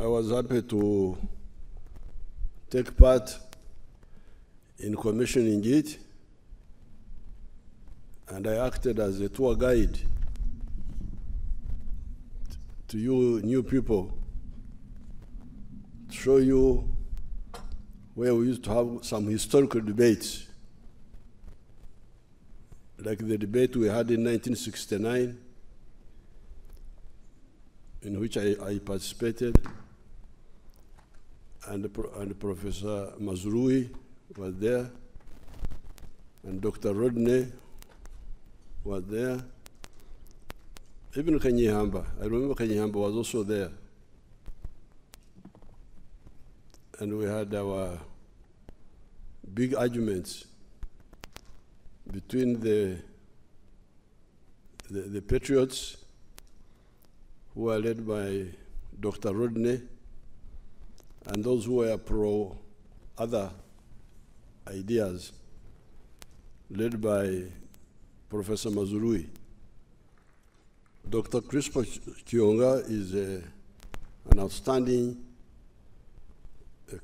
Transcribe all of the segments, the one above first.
I was happy to take part in commissioning it, and I acted as a tour guide to you new people to show you where we used to have some historical debates, like the debate we had in 1969, in which I, I participated, and, and Professor Mazrui was there, and Dr. Rodney was there. Even Kanyeihamba, I remember Kanyeihamba was also there. And we had our big arguments between the, the, the patriots who were led by Dr. Rodney and those who were pro other ideas led by Professor Mazrui. Dr. Crispo Kiyonga is a, an outstanding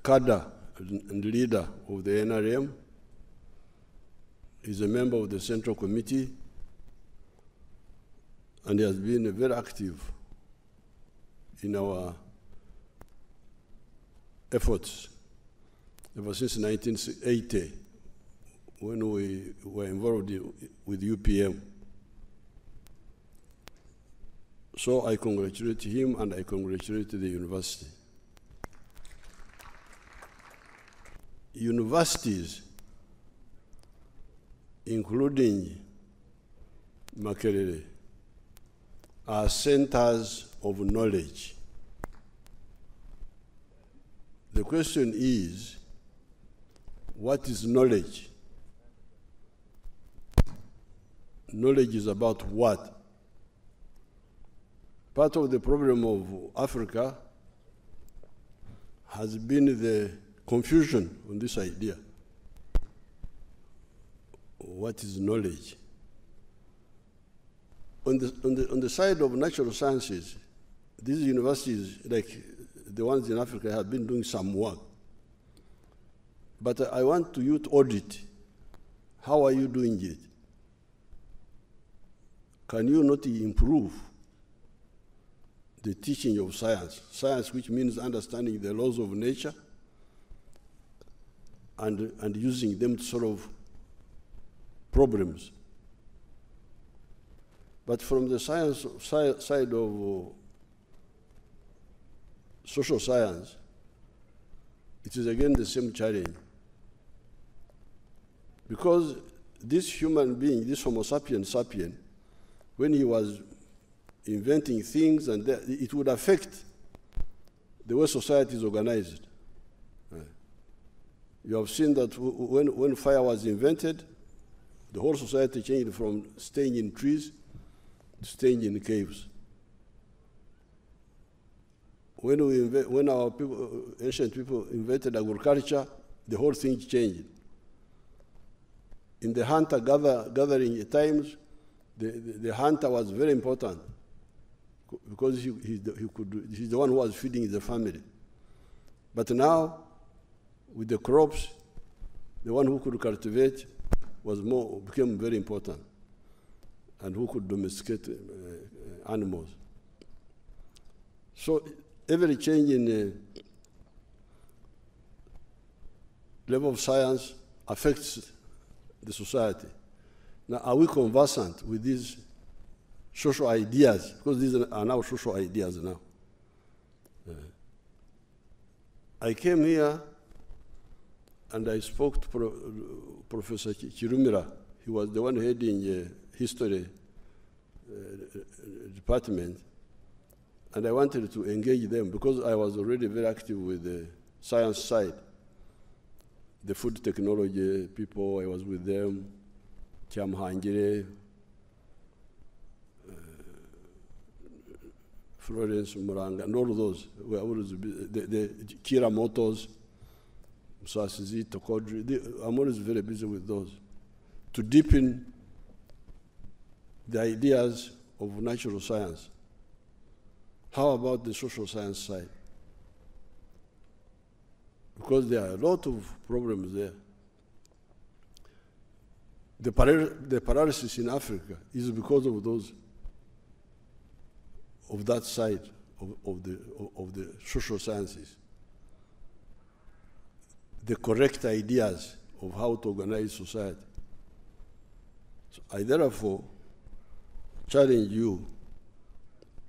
cadre and leader of the NRM. He's a member of the Central Committee and he has been very active in our efforts ever since 1980 when we were involved with UPM. So I congratulate him and I congratulate the university. Universities, including Makerere, are centers of knowledge. The question is, what is knowledge? Knowledge is about what? Part of the problem of Africa has been the confusion on this idea. What is knowledge? On the, on, the, on the side of natural sciences, these universities, like the ones in Africa, have been doing some work. But I want to you to audit. How are you doing it? Can you not improve the teaching of science? Science, which means understanding the laws of nature and, and using them to solve problems. But from the science side of social science, it is again the same challenge. Because this human being, this Homo sapiens sapien, when he was inventing things, and it would affect the way society is organized. Eh. You have seen that when, when fire was invented, the whole society changed from staying in trees to staying in caves. When, we when our people, ancient people invented agriculture, the whole thing changed. In the hunter gather, gathering times, the, the, the, hunter was very important because he, he, he could, he's the one who was feeding the family. But now, with the crops, the one who could cultivate was more, became very important, and who could domesticate uh, animals. So every change in the level of science affects the society. Now, are we conversant with these social ideas? Because these are now social ideas now. Uh, I came here and I spoke to Pro, Professor Chirumira. He was the one heading the history uh, department. And I wanted to engage them because I was already very active with the science side. The food technology people, I was with them, Chamhangire, uh, Florence Muranga, and all of those. Were always, the, the Kiira Motors, Musasizi, Tokodri, I'm always very busy with those. To deepen the ideas of natural science. How about the social science side? because there are a lot of problems there. The, the paralysis in Africa is because of those, of that side of, of, the, of the social sciences. The correct ideas of how to organize society. So I therefore challenge you,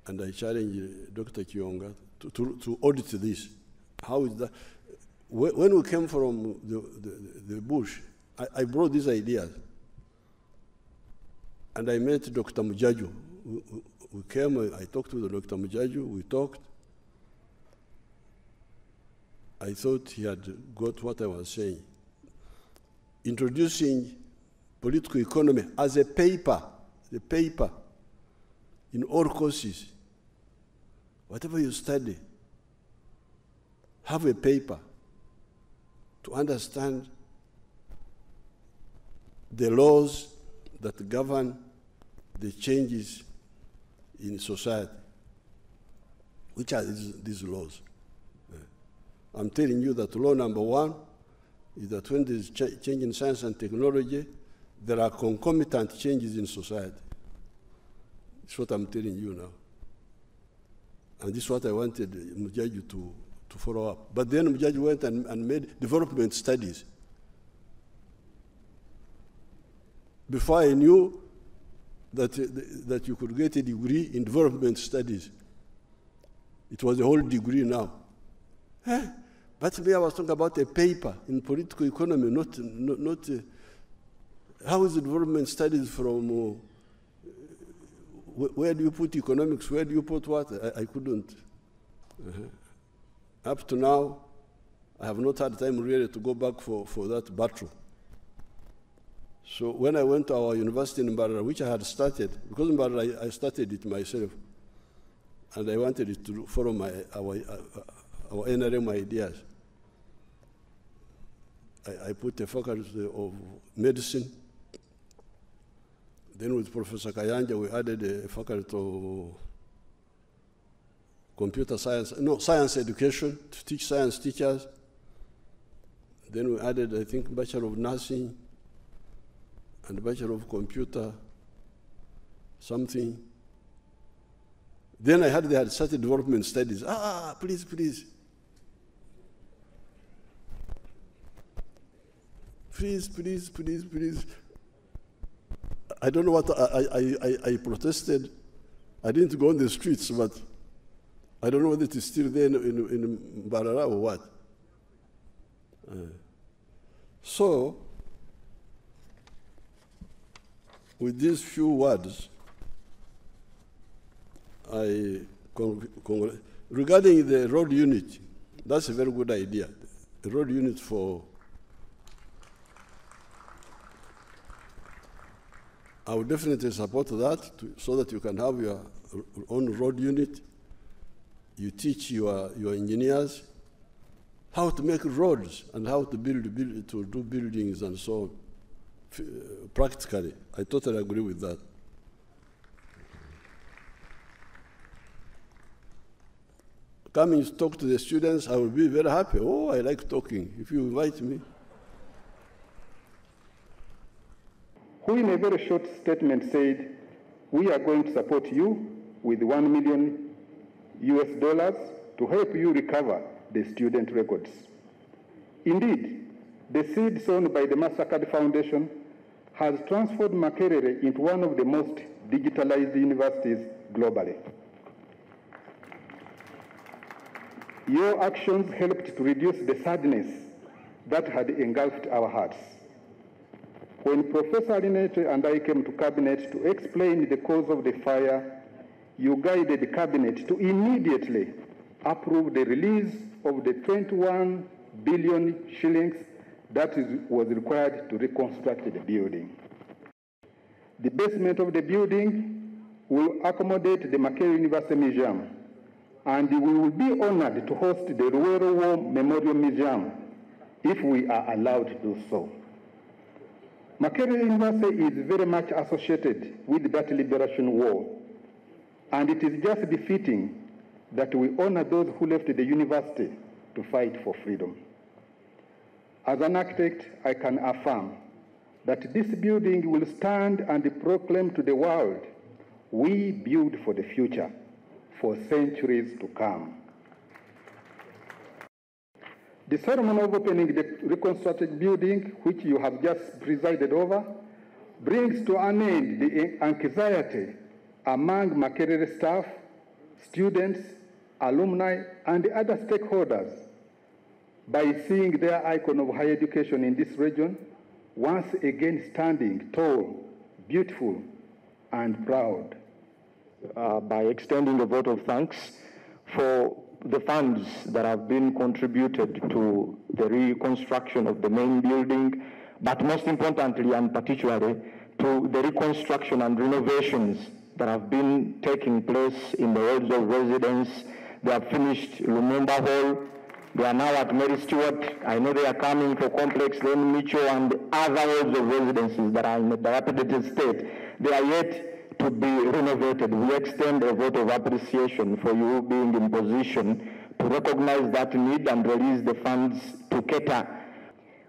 and I challenge uh, Dr. Kiyonga to, to, to audit this. How is that? When we came from the, the, the bush, I, I brought these ideas. And I met Dr. Mujaju. We, we- came, I talked with Dr. Mujaju, we talked. I thought he had got what I was saying. Introducing political economy as a paper, the paper in all courses. Whatever you study, have a paper to understand the laws that govern the changes in society. Which are these, these laws? I'm telling you that law number one is that when there's ch- change in science and technology, there are concomitant changes in society. That's what I'm telling you now. And this is what I wanted Mujaju to, to follow up. But then Mujaju went and, and made development studies. Before I knew that, uh, that you could get a degree in development studies, it was a whole degree now. Eh? But me, I was talking about a paper in political economy, not, not, not uh, how is development studies from uh, where do you put economics? Where do you put what? I, I couldn't. Uh-huh. Up to now, I have not had time really to go back for, for that battle. So when I went to our university in Mbarara, which I had started, because in Mbarara I, I started it myself, and I wanted it to follow my, our, uh, our NRM ideas. I, I put a faculty of medicine. Then with Professor Kayanja, we added a faculty of computer science, no, science education, to teach science teachers. Then we added, I think, Bachelor of Nursing and Bachelor of Computer, something. Then I had they had started development studies. Ah, please, please. Please, please, please, please. I don't know what I, I, I, I protested. I didn't go on the streets, but I don't know whether it is still there in, in, in Mbarara or what. Uh, so, with these few words, I regarding the road unit, that's a very good idea. A road unit for I would definitely support that to, so that you can have your own road unit. You teach your, your engineers how to make roads and how to build, build to do buildings and so on. F- uh, practically, I totally agree with that. Coming to talk to the students, I will be very happy. Oh, I like talking. If you invite me, who in a very short statement said, We are going to support you with 1 million US dollars to help you recover the student records. Indeed, the seed sown by the Mastercard Foundation has transformed Makerere into one of the most digitalized universities globally. Your actions helped to reduce the sadness that had engulfed our hearts. When Professor Linete and I came to Cabinet to explain the cause of the fire, you guided the Cabinet to immediately approve the release of the 21 billion shillings that is, was required to reconstruct the building. The basement of the building will accommodate the Makerere University Museum, and we will be honored to host the Luwero War Memorial Museum if we are allowed to do so. Makerere University is very much associated with that liberation war, and it is just befitting that we honor those who left the university to fight for freedom. As an architect, I can affirm that this building will stand and proclaim to the world, we build for the future, for centuries to come. The ceremony of opening the reconstructed building, which you have just presided over, brings to an end the anxiety among Makerere staff, students, alumni, and other stakeholders by seeing their icon of higher education in this region once again standing tall, beautiful, and proud. Uh, by extending a vote of thanks for the funds that have been contributed to the reconstruction of the main building, but most importantly and particularly to the reconstruction and renovations that have been taking place in the halls of residence. They have finished Lumumba Hall. They are now at Mary Stuart. I know they are coming for Complex Lane Mitchell and other halls of residences that are in a dilapidated state. They are yet to be renovated. We extend a vote of appreciation for you being in position to recognize that need and release the funds to cater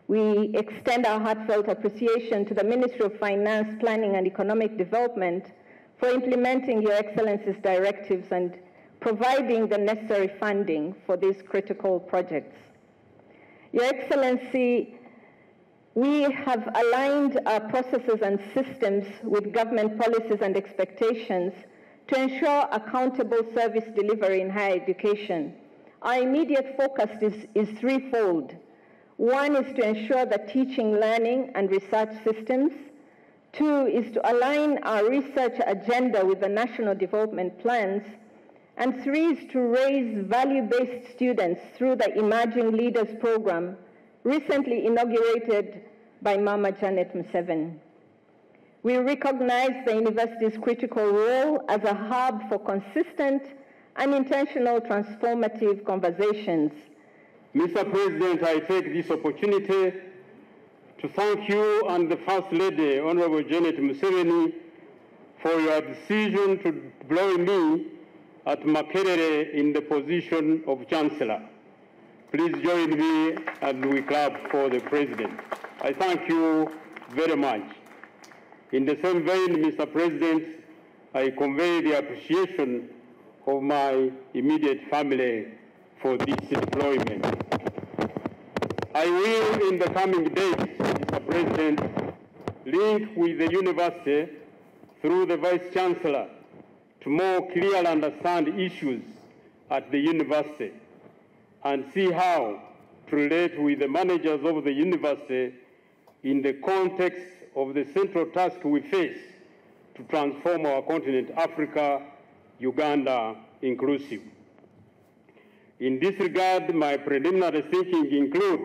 we extend our heartfelt appreciation to the Ministry of Finance, Planning and Economic Development for implementing Your Excellency's directives and providing the necessary funding for these critical projects. Your Excellency, we have aligned our processes and systems with government policies and expectations to ensure accountable service delivery in higher education. Our immediate focus is, is threefold. One is to ensure that teaching, learning, and research systems. Two is to align our research agenda with the national development plans. And three is to raise value-based students through the Emerging Leaders Program, recently inaugurated by Mama Janet Museveni. We recognize the university's critical role as a hub for consistent and intentional transformative conversations Mr. President, I take this opportunity to thank you and the First Lady, Honorable Janet Museveni, for your decision to employ me at Makerere in the position of Chancellor. Please join me and we clap for the President. I thank you very much. In the same vein, Mr. President, I convey the appreciation of my immediate family for this deployment. I will, in the coming days, Mr. President, link with the university through the Vice Chancellor to more clearly understand issues at the university and see how to relate with the managers of the university in the context of the central task we face to transform our continent, Africa, Uganda inclusive. In this regard, my preliminary thinking include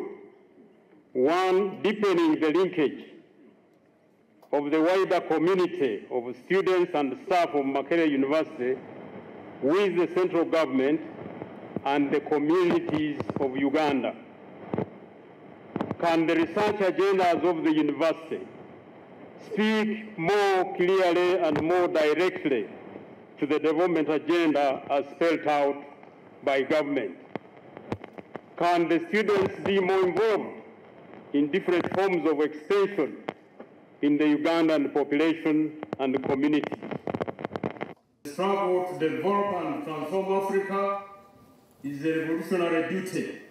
one, deepening the linkage of the wider community of students and staff of Makerere University with the central government and the communities of Uganda. Can the research agendas of the university speak more clearly and more directly to the development agenda as spelled out by government? Can the students be more involved in different forms of extension in the Ugandan population and community? The struggle to develop and transform Africa is a revolutionary duty.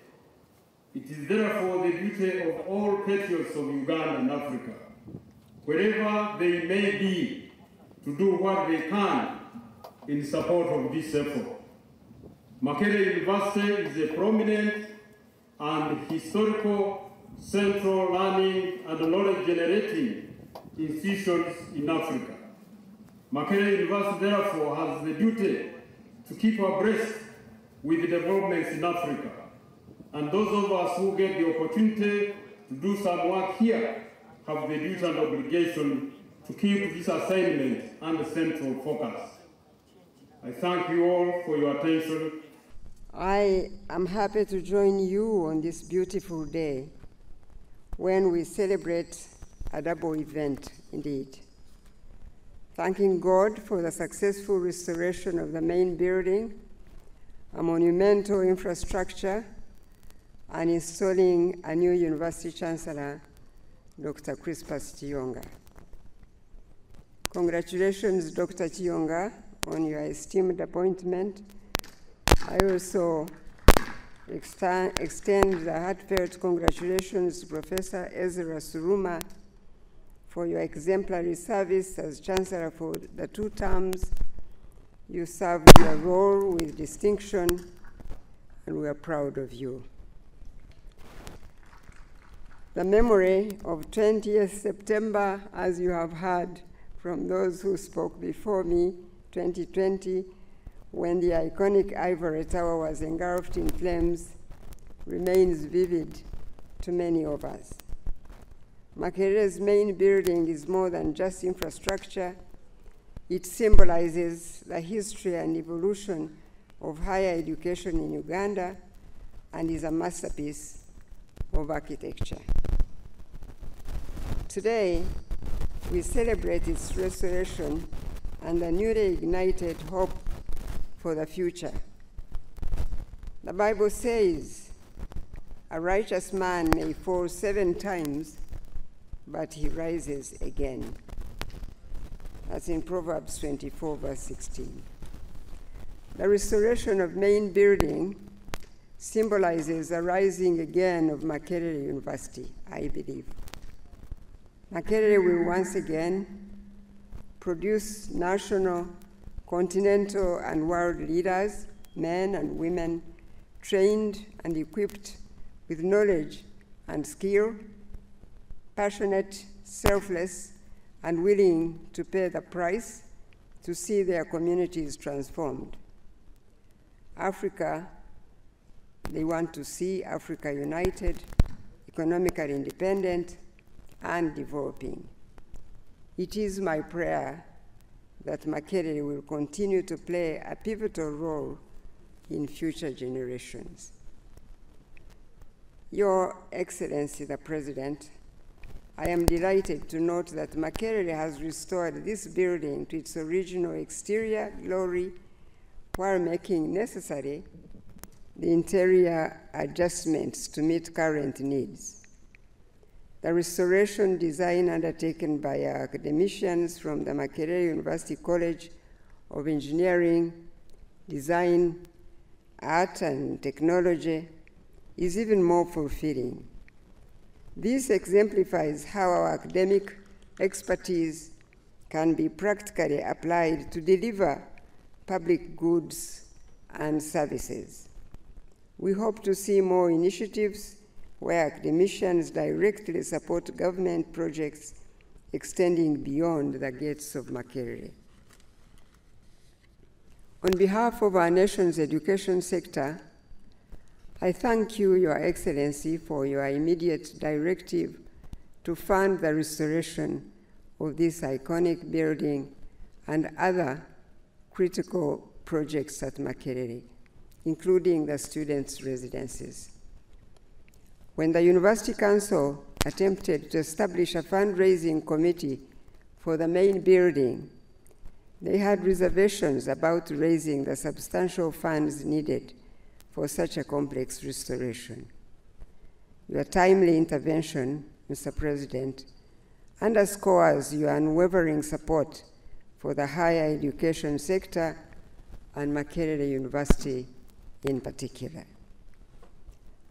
It is therefore the duty of all patriots of Uganda and Africa, wherever they may be, to do what they can in support of this effort. Makerere University is a prominent and historical central learning and knowledge generating institutions in Africa. Makerere University therefore has the duty to keep abreast with the developments in Africa. And those of us who get the opportunity to do some work here have the duty and obligation to keep this assignment under central focus. I thank you all for your attention I am happy to join you on this beautiful day when we celebrate a double event indeed. Thanking God for the successful restoration of the main building, a monumental infrastructure, and installing a new University Chancellor, Dr. Crispus Chiyonga. Congratulations, Dr. Chiyonga, on your esteemed appointment. I also extend the heartfelt congratulations to Professor Ezra Suruma for your exemplary service as Chancellor for the two terms. You served your role with distinction, and we are proud of you. The memory of 20th September, as you have heard from those who spoke before me, 2020, when the iconic Ivory Tower was engulfed in flames, remains vivid to many of us. Makerere's main building is more than just infrastructure. It symbolizes the history and evolution of higher education in Uganda and is a masterpiece of architecture. Today, we celebrate its restoration and the newly ignited hope for the future. The Bible says, a righteous man may fall seven times but he rises again. That's in Proverbs 24, verse 16. The restoration of main building symbolizes the rising again of Makerere University, I believe. Makerere will once again produce national, continental, and world leaders, men and women, trained and equipped with knowledge and skill passionate, selfless, and willing to pay the price to see their communities transformed. Africa, they want to see Africa united, economically independent, and developing. It is my prayer that Makerere will continue to play a pivotal role in future generations. Your Excellency, the President, I am delighted to note that Makerere has restored this building to its original exterior glory while making necessary the interior adjustments to meet current needs. The restoration design undertaken by academicians from the Makerere University College of Engineering, Design, Art and Technology is even more fulfilling this exemplifies how our academic expertise can be practically applied to deliver public goods and services. We hope to see more initiatives where academicians directly support government projects extending beyond the gates of Makerere. On behalf of our nation's education sector, I thank you, Your Excellency, for your immediate directive to fund the restoration of this iconic building and other critical projects at Makerere, including the students' residences. When the University Council attempted to establish a fundraising committee for the main building, they had reservations about raising the substantial funds needed for such a complex restoration. Your timely intervention, Mr. President, underscores your unwavering support for the higher education sector and Makerere University in particular.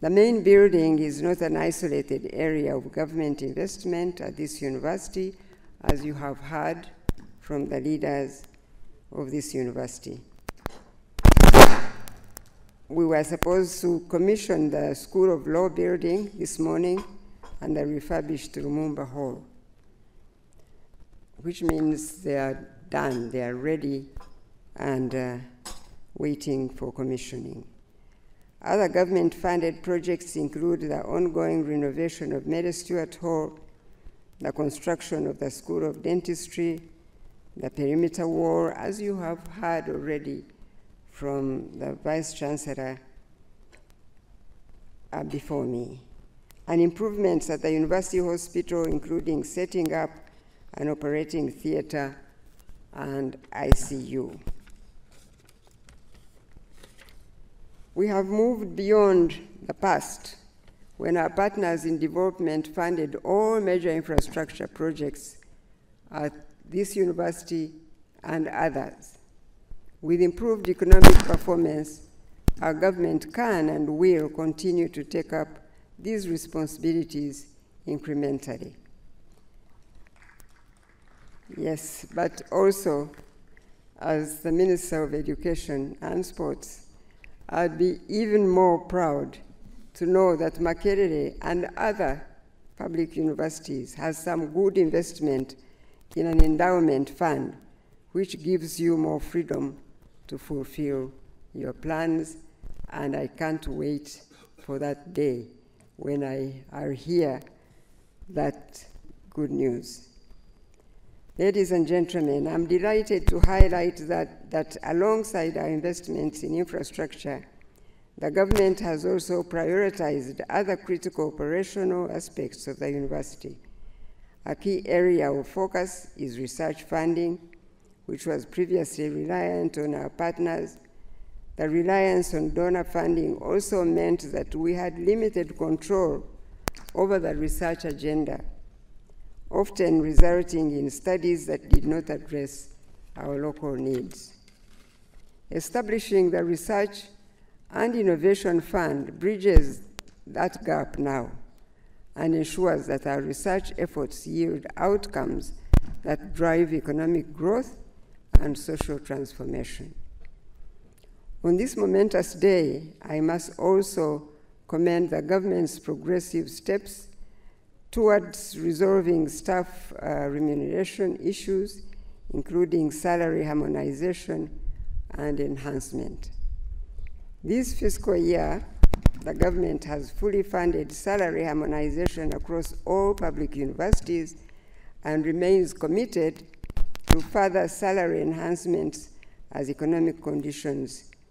The main building is not an isolated area of government investment at this university, as you have heard from the leaders of this university we were supposed to commission the School of Law building this morning and the refurbished Lumumba Hall, which means they are done, they are ready and uh, waiting for commissioning. Other government funded projects include the ongoing renovation of Mary Stuart Hall, the construction of the School of Dentistry, the perimeter wall, as you have heard already from the Vice Chancellor uh, before me. And improvements at the University Hospital, including setting up an operating theater and ICU. We have moved beyond the past when our partners in development funded all major infrastructure projects at this university and others. With improved economic performance, our government can and will continue to take up these responsibilities incrementally. Yes, but also, as the Minister of Education and Sports, I'd be even more proud to know that Makerere and other public universities has some good investment in an endowment fund, which gives you more freedom to fulfill your plans, and I can't wait for that day when I, hear that good news. Ladies and gentlemen, I'm delighted to highlight that, that alongside our investments in infrastructure, the government has also prioritized other critical operational aspects of the university. A key area of focus is research funding, which was previously reliant on our partners. The reliance on donor funding also meant that we had limited control over the research agenda often resulting in studies that did not address our local needs. Establishing the Research and Innovation Fund bridges that gap now and ensures that our research efforts yield outcomes that drive economic growth and social transformation. On this momentous day, I must also commend the government's progressive steps towards resolving staff uh, remuneration issues, including salary harmonization and enhancement. This fiscal year, the government has fully funded salary harmonization across all public universities and remains committed to further salary enhancements as economic conditions